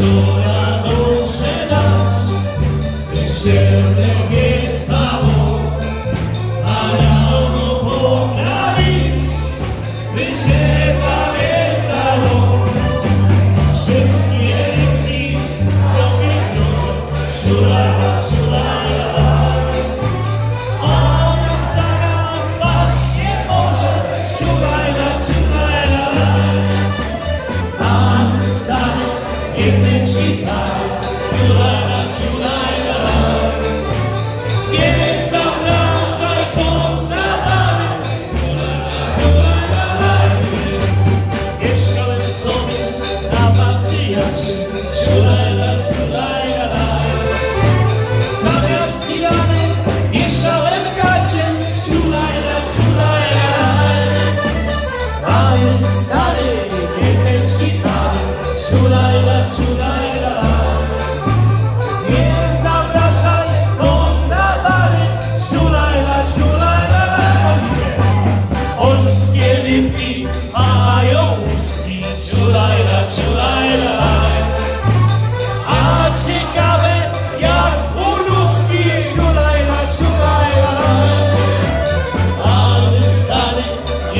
horas no serás